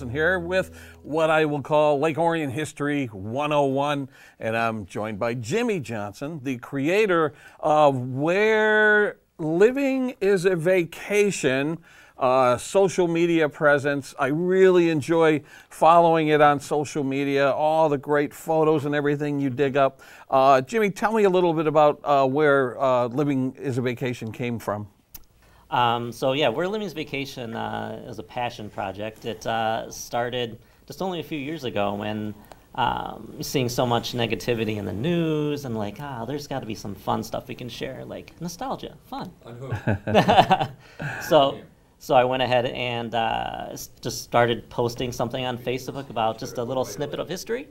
Johnson here with what I will call Lake Orion History 101. And I'm joined by Jimmy Johnson, the creator of Where Living is a Vacation. Uh, social media presence. I really enjoy following it on social media, all the great photos and everything you dig up. Uh, Jimmy, tell me a little bit about uh, where uh, Living is a Vacation came from. Um, so yeah, Where Living's Vacation uh, is a passion project. It uh, started just only a few years ago when um, seeing so much negativity in the news and like, ah, there's got to be some fun stuff we can share, like nostalgia, fun. so so I went ahead and uh, just started posting something on Facebook about just a little snippet of history.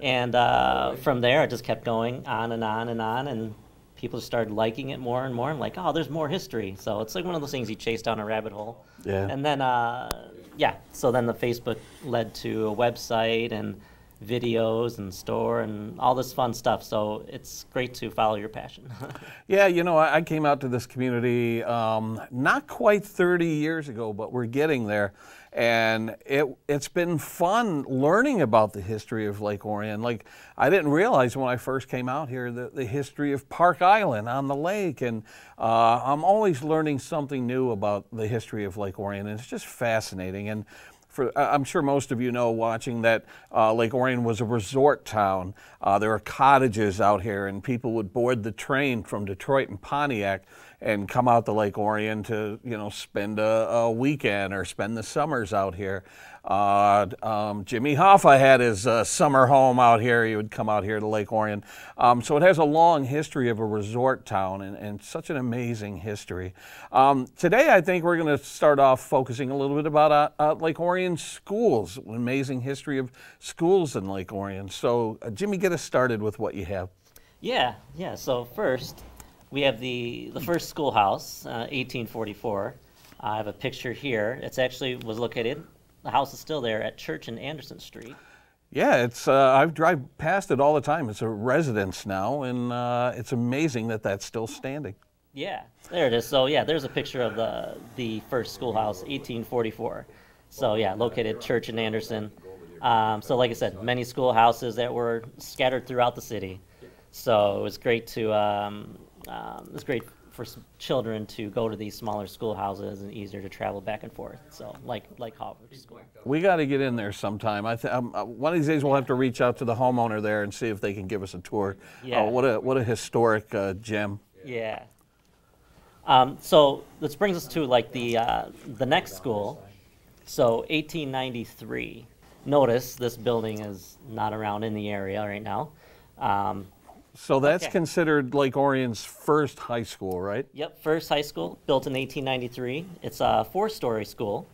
And uh, from there, it just kept going on and on and on. And people started liking it more and more. And like, oh, there's more history. So it's like one of those things you chase down a rabbit hole. Yeah. And then, uh, yeah, so then the Facebook led to a website and videos and store and all this fun stuff. So it's great to follow your passion. yeah, you know, I, I, came out to this community um, not quite 30 years ago, but we're getting there. And it, it's been fun learning about the history of Lake Orion. Like, I didn't realize when I first came out here the, the history of Park Island on the lake. And uh, I'm always learning something new about the history of Lake Orion. And it's just fascinating. And for, I'm sure most of you know watching that uh, Lake Orion was a resort town. Uh, there were cottages out here, and people would board the train from Detroit and Pontiac and come out to Lake Orion to, you know, spend a, a weekend or spend the summers out here. Uh, um, Jimmy Hoffa had his uh, summer home out here. He would come out here to Lake Orion. Um, so it has a long history of a resort town and, and such an amazing history. Um, today, I think we're going to start off focusing a little bit about uh, uh, Lake Orion schools, an amazing history of schools in Lake Orion. So, uh, Jimmy, get us started with what you have. Yeah, yeah. So first, we have the the first schoolhouse, 1844. Uh, I have a picture here. It's actually was located the house is still there at Church and Anderson Street. Yeah, it's uh, I drive past it all the time. It's a residence now, and uh, it's amazing that that's still standing. Yeah, there it is. So yeah, there's a picture of the the first schoolhouse, 1844. So yeah, located Church and Anderson. Um, so like I said, many schoolhouses that were scattered throughout the city. So it was great to um, um, it was great for children to go to these smaller schoolhouses and easier to travel back and forth. So, like like Harvard School. We got to get in there sometime. I th- um, uh, one of these days we'll have to reach out to the homeowner there and see if they can give us a tour. Yeah. Uh, what a what a historic uh, gem. Yeah. Um, so this brings us to like the uh, the next school. So 1893. Notice this building is not around in the area right now. Um, so that's okay. considered Lake Orion's first high school, right? Yep, first high school, built in 1893. It's a four-story school,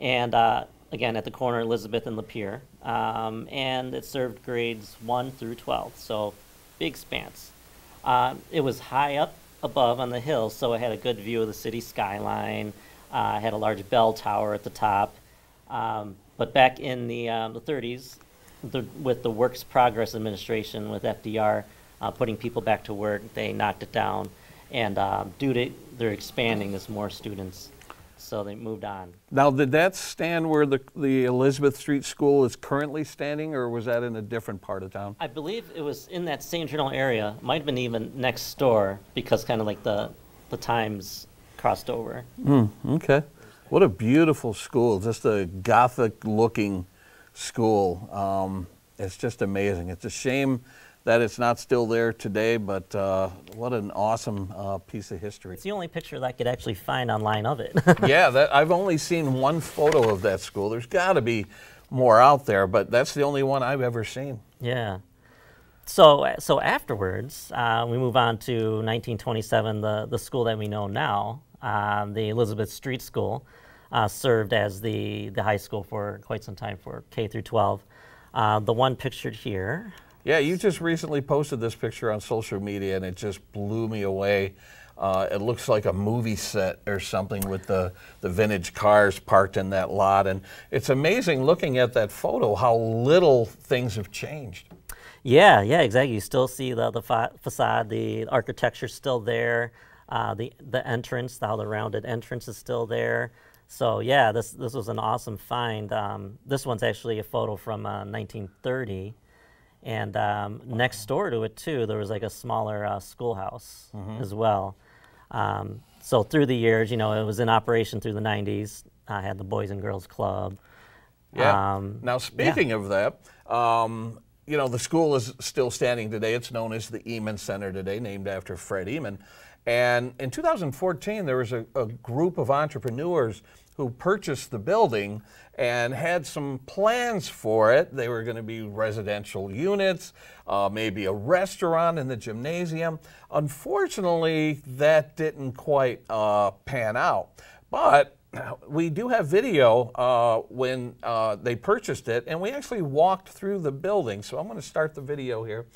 and uh, again at the corner Elizabeth and Lapeer, um, and it served grades 1 through 12, so big spans. Uh, it was high up above on the hill, so it had a good view of the city skyline. Uh, had a large bell tower at the top. Um, but back in the, uh, the 30s, the, with the Works Progress Administration with FDR, uh, putting people back to work. They knocked it down, and uh, due to they're expanding, there's more students, so they moved on. Now, did that stand where the the Elizabeth Street School is currently standing, or was that in a different part of town? I believe it was in that same general area. Might have been even next door because kind of like the the times crossed over. Mm, okay. What a beautiful school! Just a Gothic-looking school. Um, it's just amazing. It's a shame that it's not still there today, but uh, what an awesome uh, piece of history. It's the only picture that I could actually find online of it. yeah, that, I've only seen one photo of that school. There's got to be more out there, but that's the only one I've ever seen. Yeah. So, so afterwards, uh, we move on to 1927, the, the school that we know now, um, the Elizabeth Street School, uh, served as the, the high school for quite some time for K through 12. Uh, the one pictured here yeah, you just recently posted this picture on social media, and it just blew me away. Uh, it looks like a movie set or something with the, the vintage cars parked in that lot. And it's amazing looking at that photo how little things have changed. Yeah, yeah, exactly. You still see the, the fa facade, the architecture's still there, uh, the, the entrance, how the rounded entrance is still there. So yeah, this this was an awesome find. Um, this one's actually a photo from uh, 1930, and um, next door to it too, there was like a smaller uh, schoolhouse as well. Um, so through the years, you know, it was in operation through the 90s. I had the Boys and Girls Club. Yeah. Um, now, speaking of that, um, you know, the school is still standing today. It's known as the Eman Center today, named after Fred Eman. And in 2014, there was a, a group of entrepreneurs who purchased the building and had some plans for it. They were going to be residential units, uh, maybe a restaurant in the gymnasium. Unfortunately, that didn't quite uh, pan out. But we do have video uh, when uh, they purchased it, and we actually walked through the building. So I'm going to start the video here.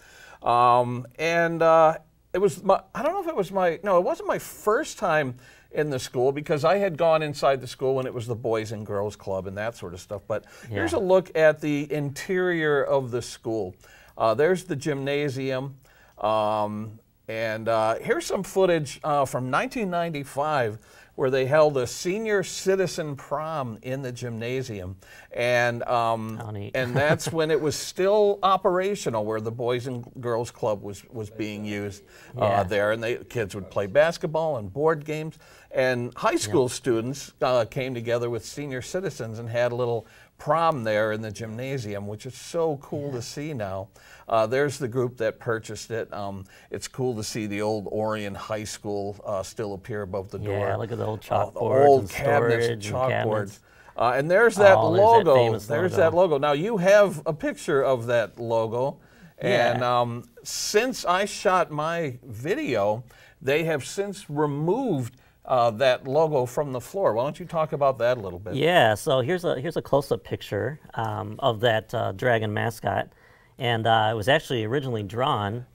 Um, and uh, it was my, I don't know if it was my, no, it wasn't my first time in the school because I had gone inside the school when it was the Boys and Girls Club and that sort of stuff. But here's a look at the interior of the school. Uh, there's the gymnasium. Um, and uh, here's some footage uh, from 1995 where they held a senior citizen prom in the gymnasium. And, um, and that's when it was still operational, where the Boys and Girls Club was, was being used uh, Yeah. there. And the kids would play basketball and board games. And high school students uh, came together with senior citizens and had a little prom there in the gymnasium, which is so cool to see now. Uh, there's the group that purchased it. Um, it's cool to see the old Orion High School uh, still appear above the door. Yeah, look at the old Uh, chalkboards old and cabinets, and chalkboards. cabinets. Uh, and there's that Oh, there's that logo. there's logo. that logo. Now you have a picture of that logo, and Yeah. um, since I shot my video, they have since removed uh, that logo from the floor. Why don't you talk about that a little bit? Yeah, so here's a here's a close-up picture um, of that uh, dragon mascot, and uh, it was actually originally drawn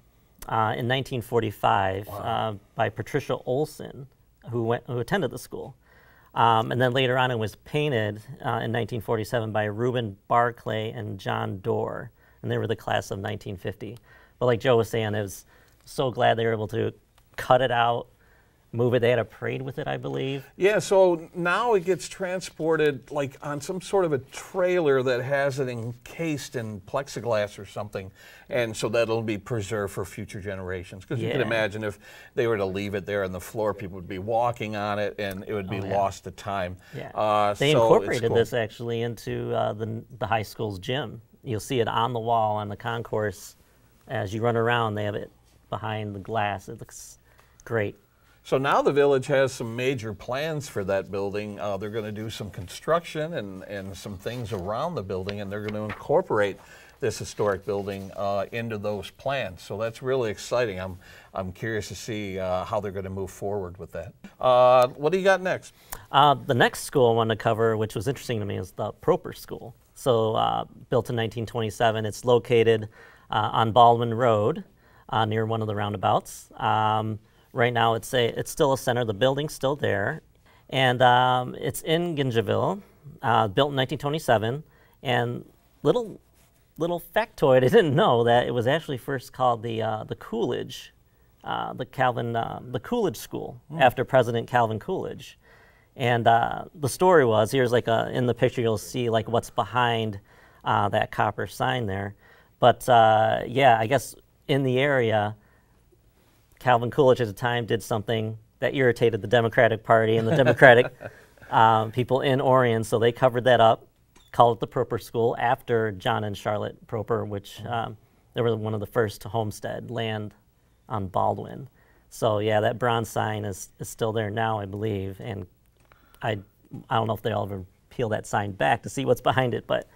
uh, in 1945 uh, by Patricia Olson, who went who attended the school, um, and then later on it was painted uh, in 1947 by Reuben Barclay and John Dorr, and they were the class of 1950. But like Joe was saying, it was so glad they were able to cut it out, move it. They had a parade with it, I believe. Yeah, so now it gets transported like on some sort of a trailer that has it encased in plexiglass or something, and so that'll be preserved for future generations. Because you can imagine if they were to leave it there on the floor, people would be walking on it, and it would be Oh, yeah. lost to time. Yeah. Uh, they so incorporated cool. this actually into uh, the, the high school's gym. You'll see it on the wall on the concourse. As you run around, they have it behind the glass. It looks great. So now the village has some major plans for that building. Uh, they're going to do some construction and, and some things around the building, and they're going to incorporate this historic building uh, into those plans. So that's really exciting. I'm, I'm curious to see uh, how they're going to move forward with that. Uh, what do you got next? Uh, the next school I wanted to cover, which was interesting to me, is the Proper School. So, uh, built in 1927, it's located on Baldwin Road near one of the roundabouts. Um, right now, it's a it's still a center. The building's still there, and um, it's in Gingellville, uh, built in 1927. And little little factoid, I didn't know that it was actually first called the uh, the Coolidge, uh, the Calvin uh, the Coolidge School after President Calvin Coolidge. And uh, the story was here's like a, in the picture you'll see like what's behind uh, that copper sign there. But uh, yeah, I guess in the area, Calvin Coolidge at the time did something that irritated the Democratic Party and the Democratic um, people in Orion, so they covered that up, called it the Proper School after John and Charlotte Proper, which um, they were one of the first to homestead land on Baldwin. So yeah, that bronze sign is, is still there now, I believe, and I I don't know if they'll ever peel that sign back to see what's behind it, but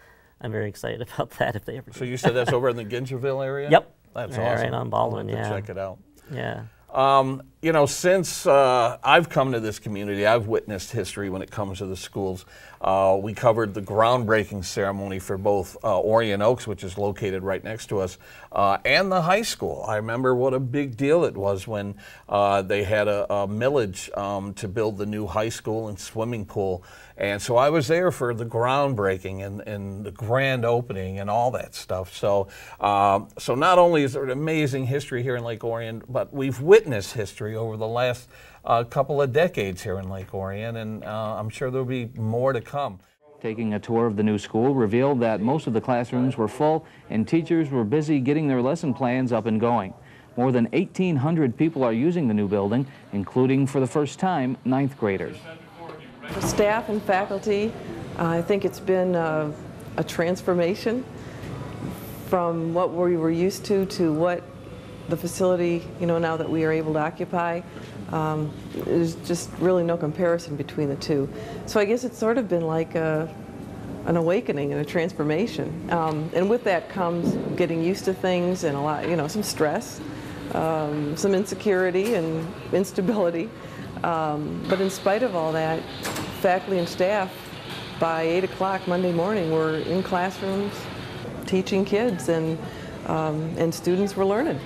I'm very excited about that if they ever. So you said that's over in the Gingellville area? Yep. That's Yeah, awesome. right on Baldwin, I'll have to yeah. check it out. Yeah. Um, you know, since uh, I've come to this community, I've witnessed history when it comes to the schools. Uh, we covered the groundbreaking ceremony for both uh, Orion Oaks, which is located right next to us, uh, and the high school. I remember what a big deal it was when uh, they had a, a millage um, to build the new high school and swimming pool. And so I was there for the groundbreaking and, and the grand opening and all that stuff. So, um, so not only is there an amazing history here in Lake Orion, but we've witnessed history history over the last uh, couple of decades here in Lake Orion, and uh, I'm sure there'll be more to come. Taking a tour of the new school revealed that most of the classrooms were full and teachers were busy getting their lesson plans up and going. More than 1,800 people are using the new building, including for the first time ninth graders. For staff and faculty, I think it's been a, a transformation from what we were used to to what the facility, you know, now that we are able to occupy. Um, there's just really no comparison between the two. So I guess it's sort of been like a, an awakening and a transformation. Um, and with that comes getting used to things and a lot, you know, some stress um, some insecurity and instability. Um, but in spite of all that, faculty and staff by 8 o'clock Monday morning were in classrooms teaching kids and, um, and students were learning.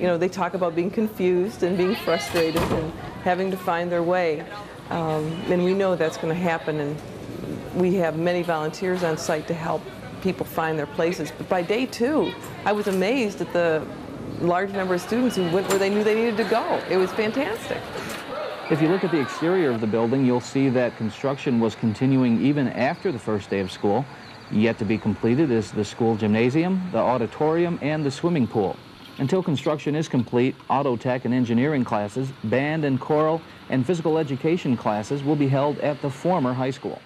You know, they talk about being confused and being frustrated and having to find their way. Um, and we know that's going to happen and we have many volunteers on site to help people find their places. But by day two, I was amazed at the large number of students who went where they knew they needed to go. It was fantastic. If you look at the exterior of the building, you'll see that construction was continuing even after the first day of school. Yet to be completed is the school gymnasium, the auditorium, and the swimming pool. Until construction is complete, auto tech and engineering classes, band and choral, and physical education classes will be held at the former high school.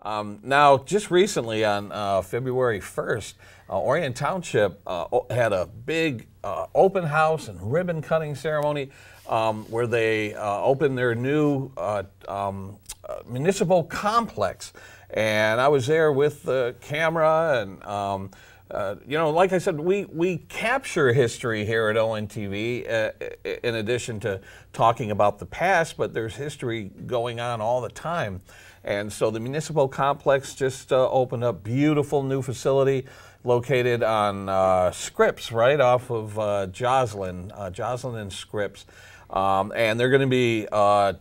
Um, now, just recently on uh, February 1st, uh, Orion Township uh, had a big uh, open house and ribbon cutting ceremony um, where they uh, opened their new uh, um, municipal complex. And I was there with the camera and um, uh, you know, like I said, we, we capture history here at ONTV uh, in addition to talking about the past, but there's history going on all the time. And so the municipal complex just uh, opened up beautiful new facility located on uh, Scripps, right off of Joslyn, uh, Joslyn and Scripps. Um, and they're going to be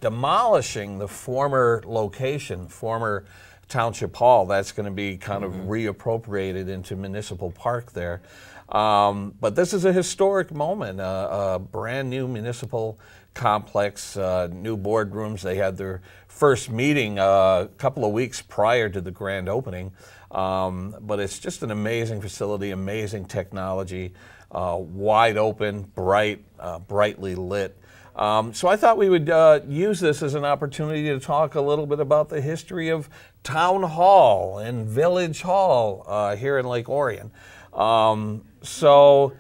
demolishing the former location, former Township Hall. That's going to be kind mm-hmm. of reappropriated into Municipal Park there. Um, but this is a historic moment, uh, a brand new municipal complex, uh, new boardrooms. They had their first meeting uh, a couple of weeks prior to the grand opening. Um, but it's just an amazing facility, amazing technology, uh, wide open, bright, uh, brightly lit. Um, so I thought we would uh, use this as an opportunity to talk a little bit about the history of Town Hall and Village Hall uh, here in Lake Orion. Um, so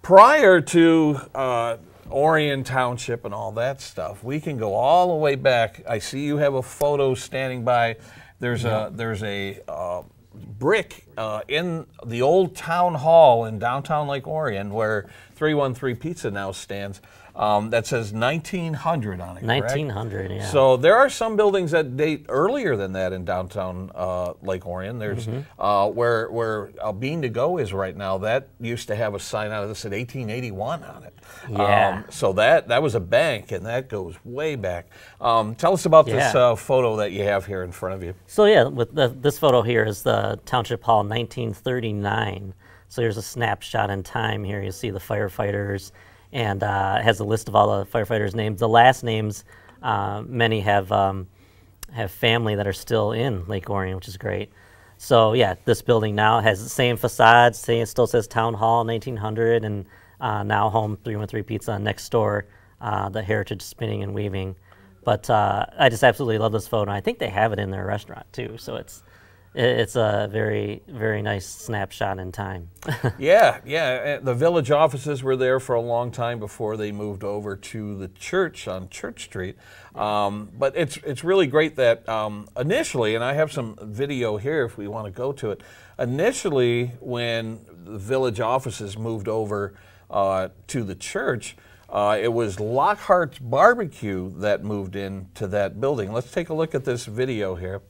prior to uh, Orion Township and all that stuff, we can go all the way back. I see you have a photo standing by. There's yeah. a there's a uh, brick uh, in the old town hall in downtown Lake Orion where 313 Pizza now stands um, that says 1900 on it. 1900, yeah. So there are some buildings that date earlier than that in downtown uh, Lake Orion. There's mm-hmm. uh, where where Bean to Go is right now. That used to have a sign out of this at 1881 on it. Yeah. Um, so that that was a bank, and that goes way back. Um, tell us about yeah. this uh, photo that you have here in front of you. So yeah, with the, this photo here is the Township Hall 1939. So here's a snapshot in time here. You see the firefighters and uh, has a list of all the firefighters' names. The last names, uh, many have um, have family that are still in Lake Orion, which is great. So yeah, this building now has the same facade. Still says Town Hall 1900, and uh, now Home 313 Pizza next door, uh, the Heritage Spinning and Weaving. But uh, I just absolutely love this photo. I think they have it in their restaurant too. So it's it's a very very nice snapshot in time. yeah, yeah. The village offices were there for a long time before they moved over to the church on Church Street. Um, but it's it's really great that um, initially, and I have some video here if we want to go to it. Initially, when the village offices moved over uh, to the church. Uh, it was Lockhart's Barbecue that moved into that building. Let's take a look at this video here.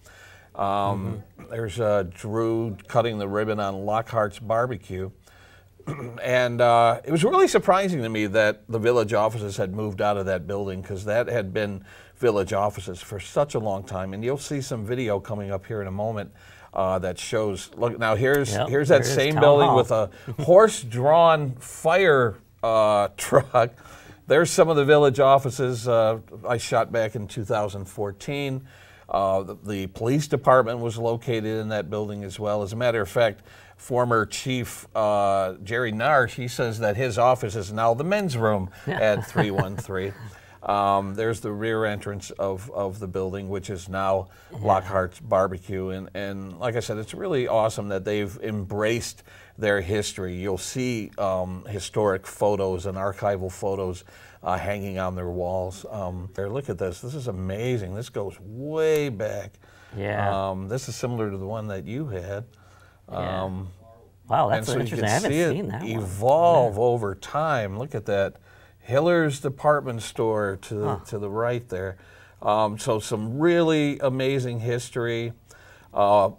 Um, mm-hmm. There's uh, Drew cutting the ribbon on Lockhart's barbecue. and uh, it was really surprising to me that the village offices had moved out of that building because that had been village offices for such a long time. And you'll see some video coming up here in a moment uh, that shows. Look now, here's yep, here's that same building hall. with a horse-drawn fire uh, truck there's some of the village offices uh, I shot back in 2014. Uh, the, the police department was located in that building as well. As a matter of fact, former Chief uh, Jerry Narsh, he says that his office is now the men's room at 313. Um, there's the rear entrance of, of the building, which is now Lockhart's Barbecue. And, and like I said, it's really awesome that they've embraced their history. You'll see um, historic photos and archival photos uh, hanging on their walls. Um, there, look at this. This is amazing. This goes way back. Yeah. Um, this is similar to the one that you had. Yeah. Um, wow, that's so interesting. I haven't see it seen that one. evolve over time. Look at that, Hiller's department store to the, Huh. to the right there. Um, so some really amazing history. Uh,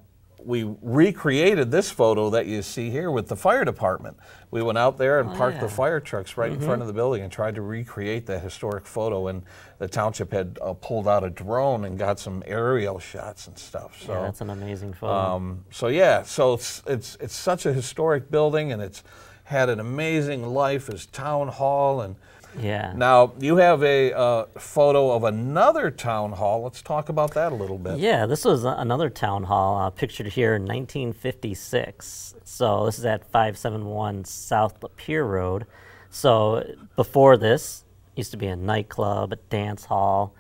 we recreated this photo that you see here with the fire department. We went out there and parked the Oh, yeah. Mm-hmm. fire trucks right in front of the building and tried to recreate that historic photo. And the township had uh, pulled out a drone and got some aerial shots and stuff. So yeah, that's an amazing photo. um, so yeah, so it's it's it's such a historic building, and it's had an amazing life as town hall. And yeah. now you have a uh, photo of another town hall. Let's talk about that a little bit. Yeah, this was another town hall uh, pictured here in 1956. So this is at 571 South Lapeer Road. So before this, used to be a nightclub, a dance hall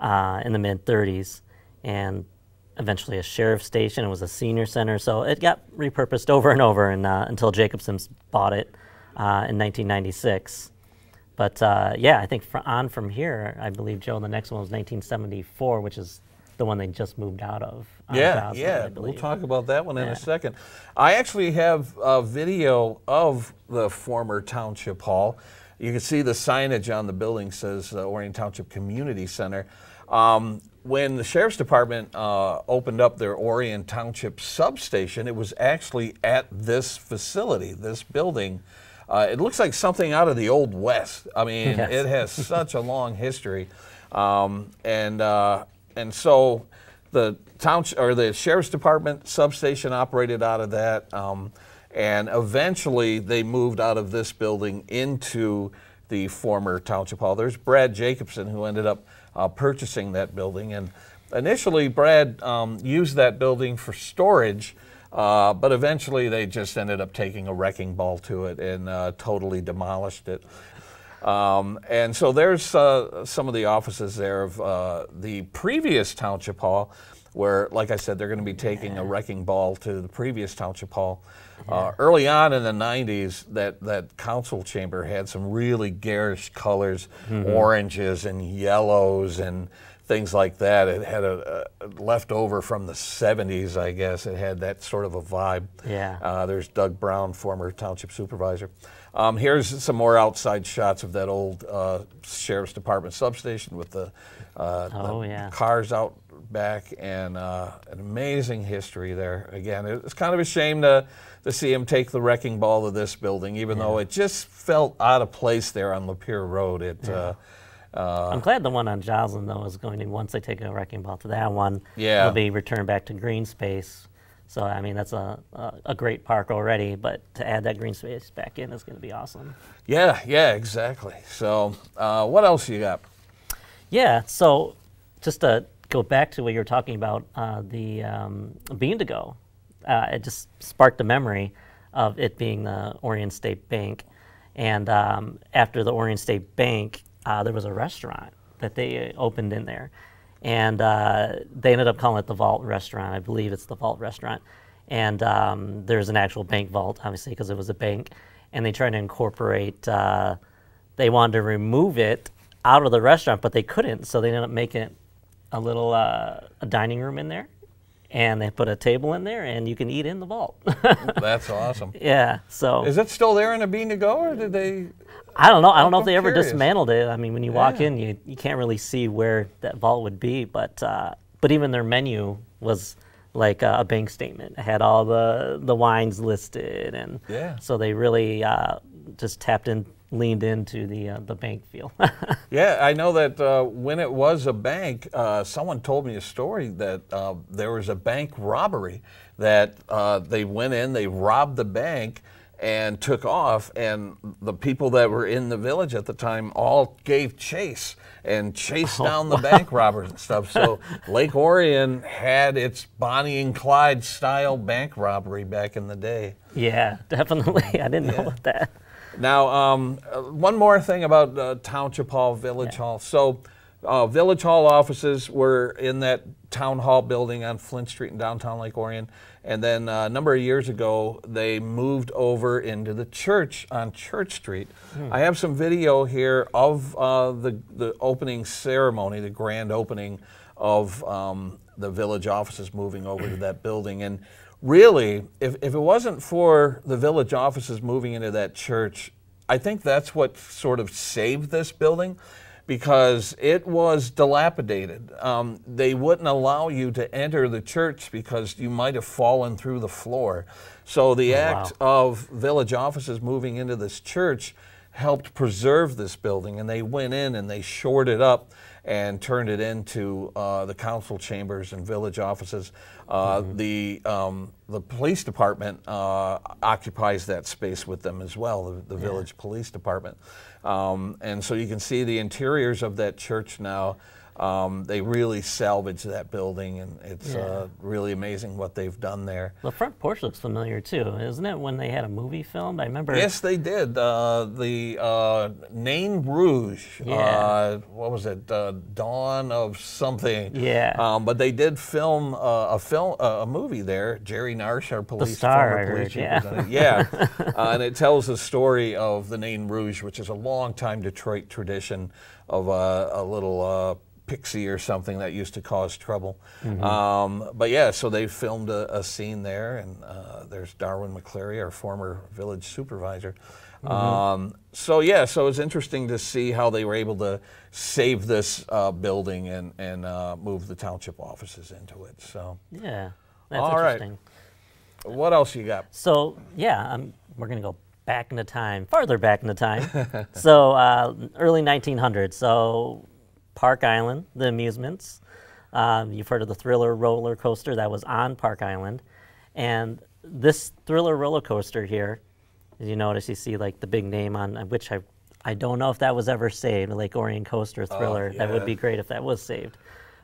uh, in the mid 30s, and eventually a sheriff's station. It was a senior center. So it got repurposed over and over and, uh, until Jacobson's bought it uh, in 1996. But uh, yeah, I think fr- on from here, I believe Joe, the next one was 1974, which is the one they just moved out of. Yeah, yeah. We'll talk about that one in Yeah. a second. I actually have a video of the former township hall. You can see the signage on the building says uh, Orion Township Community Center. Um, when the sheriff's department uh, opened up their Orion Township substation, it was actually at this facility, this building. Uh, it looks like something out of the Old West. I mean, Yes. it has such a long history, um, and uh, and so the township or the sheriff's department substation operated out of that, um, and eventually they moved out of this building into the former township hall. There's Brad Jacobson who ended up uh, purchasing that building, and initially Brad um, used that building for storage. Uh, but eventually, they just ended up taking a wrecking ball to it and uh, totally demolished it. Um, and so there's uh, some of the offices there of uh, the previous township hall, where, like I said, they're going to be taking a wrecking ball to the previous township hall. Uh, early on in the 90s, that, that council chamber had some really garish colors, oranges and yellows and things like that. It had a, a leftover from the 70s, I guess. It had that sort of a vibe. Yeah. Uh, there's Doug Brown, former township supervisor. Um, here's some more outside shots of that old uh, sheriff's department substation with the, uh, Oh, the yeah. cars out back and uh, an amazing history there. Again, it's kind of a shame to, to see him take the wrecking ball to this building, even though it just felt out of place there on Lapeer Road. It, uh, I'm glad the one on Joslyn, though, is going to, once they take a wrecking ball to that one, Yeah. it'll be returned back to green space. So, I mean, that's a, a, a great park already, but to add that green space back in is going to be awesome. yeah, yeah, exactly. So, uh, what else you got? Yeah, so just to go back to what you were talking about, uh, the um, Bean to Go, uh, it just sparked a memory of it being the Orion State Bank. And um, after the Orion State Bank, uh, there was a restaurant that they uh, opened in there. And uh, they ended up calling it the Vault Restaurant. I believe it's the Vault Restaurant. And um, there's an actual bank vault, obviously, because it was a bank. And they tried to incorporate, uh, they wanted to remove it out of the restaurant, but they couldn't. So they ended up making it a little uh, a dining room in there. And they put a table in there, and you can eat in the vault. That's awesome. yeah. So Is it still there in a bean to go, or did they? I don't know. I don't know if they ever dismantled it. I mean, when you walk in, you, you can't really see where that vault would be. But uh, but even their menu was like a, a bank statement. It had all the the wines listed, and Yeah. so they really uh, just tapped in, leaned into the uh, the bank feel. Yeah, I know that uh, when it was a bank, uh, someone told me a story that uh, there was a bank robbery that uh, they went in, they robbed the bank, and took off. And the people that were in the village at the time all gave chase and chased Oh, down the bank robbers and stuff. So Lake Orion had its Bonnie and Clyde style bank robbery back in the day. Yeah, definitely. I didn't know about that. Now, um, uh, one more thing about uh, Township Hall, Village Hall. So, uh, Village Hall offices were in that Town Hall building on Flint Street in downtown Lake Orion. And then uh, a number of years ago, they moved over into the church on Church Street. I have some video here of uh, the, the opening ceremony, the grand opening of um, the village offices moving over to that building. And really, if, if it wasn't for the village offices moving into that church, I think that's what sort of saved this building because it was dilapidated. Um, they wouldn't allow you to enter the church because you might have fallen through the floor. So the act of village offices moving into this church helped preserve this building, and they went in and they shored it up and turned it into uh, the council chambers and village offices. Uh, The um, the police department uh, occupies that space with them as well, the, the village police department. Um, and so you can see the interiors of that church now. Um, they really salvaged that building, and it's uh, really amazing what they've done there. The front porch looks familiar too, isn't it? When they had a movie filmed, I remember. Yes, they did. Uh, the uh, Nain Rouge. Yeah. Uh, what was it? Uh, Dawn of something. Yeah. Um, but they did film uh, a film, uh, a movie there. Jerry Narsh, our police Star, former police heard, yeah. Yeah. uh, and it tells the story of the Nain Rouge, which is a long-time Detroit tradition of a little. Pixie or something that used to cause trouble, Mm-hmm. um, but yeah. So they filmed a, a scene there, and uh, there's Darwin McCleary, our former village supervisor, Mm-hmm. um, so yeah, so it's interesting to see how they were able to save this uh, building and and uh, move the township offices into it. So Yeah, that's All right. interesting. what else you got? So yeah, um, we're gonna go back into time, farther back into time. so uh, early 1900s. So Park Island, the amusements. Um, you've heard of the Thriller roller coaster that was on Park Island, and this Thriller roller coaster here, as you notice, you see like the big name on which I I don't know if that was ever saved, Lake Orion Coaster Thriller. That would be great if that was saved.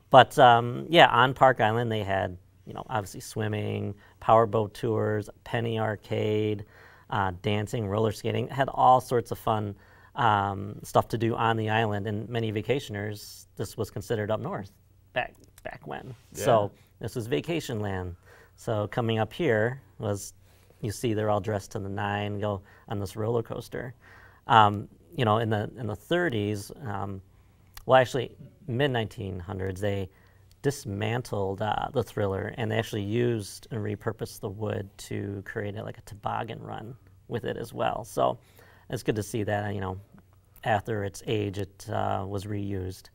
But um, yeah, on Park Island they had you know obviously swimming, powerboat tours, penny arcade, uh, dancing, roller skating. Had all sorts of fun um, stuff to do on the island, and many vacationers this was considered up north back back when. So this was vacation land. So coming up here was you see they're all dressed to the nine, go on this roller coaster. Um, you know, in the in the 30s, um, well, actually, mid 1900s, they dismantled uh, the thriller and they actually used and repurposed the wood to create a, like a toboggan run with it as well. So it's good to see that. You know, after its age, it uh, was reused.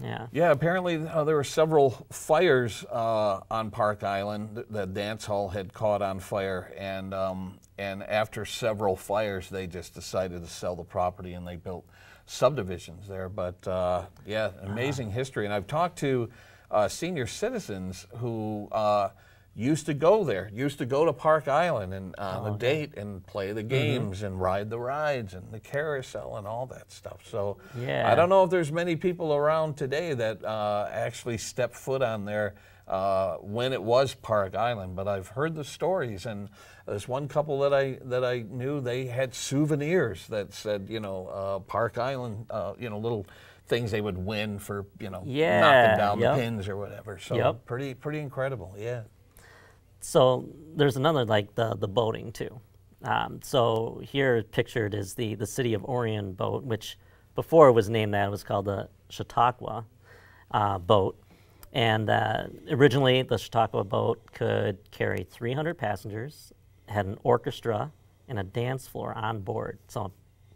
Yeah. Yeah, apparently uh, there were several fires uh, on Park Island. The, the dance hall had caught on fire, and um, and after several fires, they just decided to sell the property and they built subdivisions there. But uh, yeah, amazing history. And I've talked to uh, senior citizens who. Uh, Used to go there, used to go to Park Island and on a date and play the games and ride the rides and the carousel and all that stuff. So Yeah. I don't know if there's many people around today that uh, actually step foot on there uh, when it was Park Island, but I've heard the stories. And there's one couple that I that I knew they had souvenirs that said, you know, uh, Park Island, uh, you know, little things they would win for, you know, Yeah, knocking down yep. the pins or whatever. So Yep. pretty pretty incredible, yeah. So there's another like the the boating too. Um, so here pictured is the the city of Orion boat, which before it was named that it was called the Chautauqua uh, boat. And uh, originally, the Chautauqua boat could carry 300 passengers, had an orchestra and a dance floor on board. So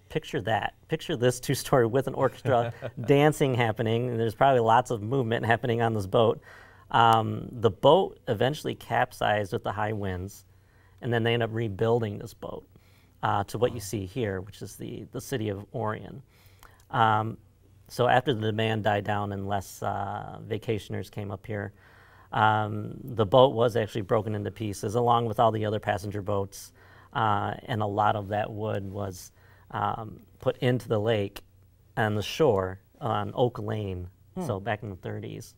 picture that. Picture this two-story with an orchestra, dancing happening. There's probably lots of movement happening on this boat. Um, the boat eventually capsized with the high winds, and then they end up rebuilding this boat uh, to what you see here, which is the, the city of Orion. Um, so after the demand died down and less uh, vacationers came up here, um, the boat was actually broken into pieces along with all the other passenger boats. uh, and a lot of that wood was um, put into the lake and the shore on Oak Lane. So back in the 30s.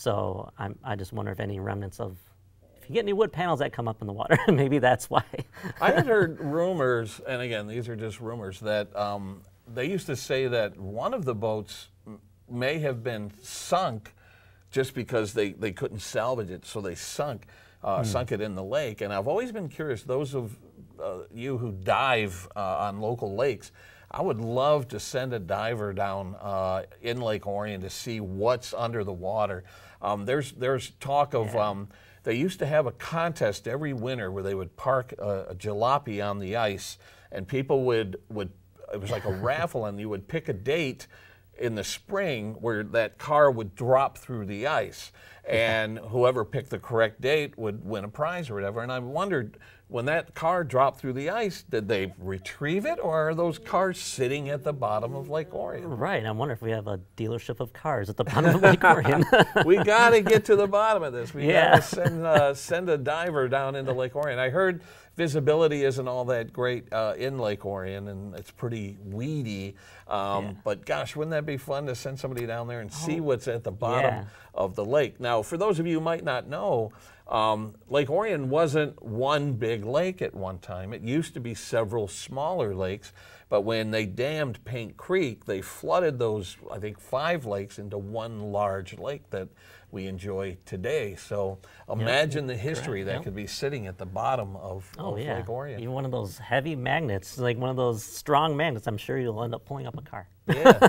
So I'm, I just wonder if any remnants of if you get any wood panels that come up in the water, maybe that's why. I had heard rumors, and again, these are just rumors, that um, they used to say that one of the boats may have been sunk just because they, they couldn't salvage it, so they sunk uh, sunk it in the lake. And I've always been curious. Those of uh, you who dive uh, on local lakes, I would love to send a diver down uh, in Lake Orion to see what's under the water. Um, there's there's talk of. Um, they used to have a contest every winter where they would park a, a jalopy on the ice, and people would would it was like a raffle, and you would pick a date in the spring where that car would drop through the ice, and whoever picked the correct date would win a prize or whatever. And I wondered when that car dropped through the ice, did they retrieve it, or are those cars sitting at the bottom of Lake Orion? right. I wonder if we have a dealership of cars at the bottom of Lake Orion. we got to get to the bottom of this. We Yeah. got to send uh, send a diver down into Lake Orion. I heard visibility isn't all that great uh, in Lake Orion, and it's pretty weedy. Um, Yeah. But gosh, wouldn't that be fun to send somebody down there and see what's at the bottom Yeah. of the lake? Now, for those of you who might not know. Um, lake Orion wasn't one big lake at one time. It used to be several smaller lakes, but when they dammed Paint Creek, they flooded those, I think, five lakes into one large lake that we enjoy today. So imagine the history that yep. could be sitting at the bottom of, oh of yeah. Lake Orion. Even one of those heavy magnets, like one of those strong magnets. I'm sure you'll end up pulling up a car. yeah.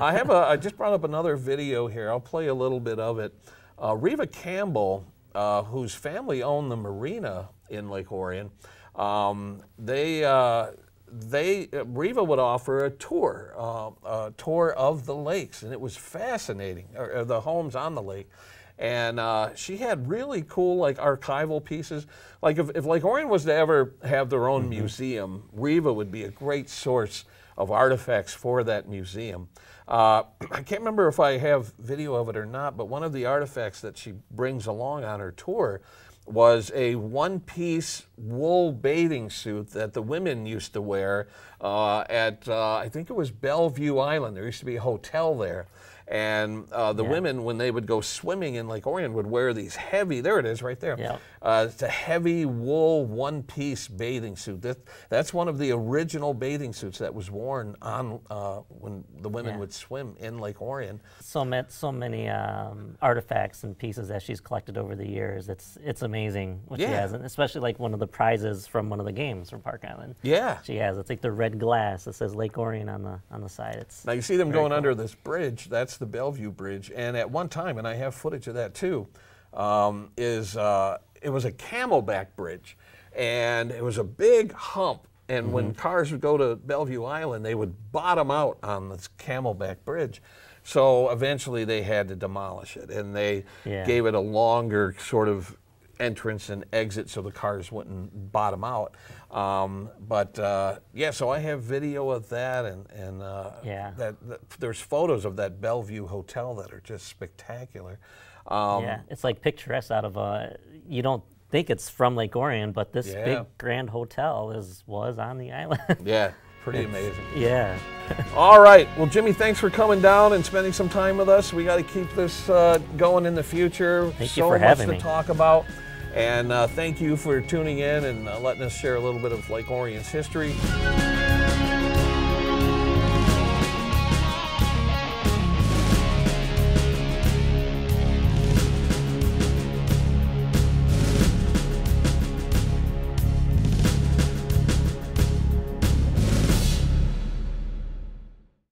I have a. I just brought up another video here. I'll play a little bit of it. Uh, Reva Campbell, uh, whose family owned the marina in Lake Orion, um, they. Uh, they uh, Reva would offer a tour, uh, a tour of the lakes, and it was fascinating. Or, or the homes on the lake, and uh, she had really cool like archival pieces. Like if, if Lake Orion was to ever have their own museum, Reva would be a great source of artifacts for that museum. Uh, I can't remember if I have video of it or not, but one of the artifacts that she brings along on her tour was a one piece wool bathing suit that the women used to wear uh, at, uh, I think it was Bellevue Island. There used to be a hotel there. And uh, the Yeah. women, when they would go swimming in Lake Orion, would wear these heavy, there it is right there. Yeah. Uh, it's a heavy wool one piece bathing suit. That, that's one of the original bathing suits that was worn on uh, when the women Yeah. would swim in Lake Orion. So met so many um, artifacts and pieces that she's collected over the years. It's it's amazing what she has, and especially like one of the prizes from one of the games from Park Island. Yeah. She has. It's like the red glass that says Lake Orion on the on the side. It's Now you see them going cool. under this bridge. That's the Bellevue Bridge, and at one time, and I have footage of that too, um, is uh, it was a camelback bridge, and it was a big hump. And Mm-hmm. when cars would go to Bellevue Island, they would bottom out on this camelback bridge. So eventually, they had to demolish it, and they Yeah. gave it a longer sort of entrance and exit so the cars wouldn't bottom out. Um, but uh, yeah, so I have video of that, and and uh, Yeah. that, that there's photos of that Bellevue hotel that are just spectacular. Um, yeah, it's like picturesque out of a. You don't think it's from Lake Orion, but this Yeah. big grand hotel is was on the island. yeah, pretty amazing. yeah. All right, well, Jimmy, thanks for coming down and spending some time with us. We got to keep this uh, going in the future. Thank you for having me. so much to talk about. And uh, thank you for tuning in and uh, letting us share a little bit of Lake Orion's history.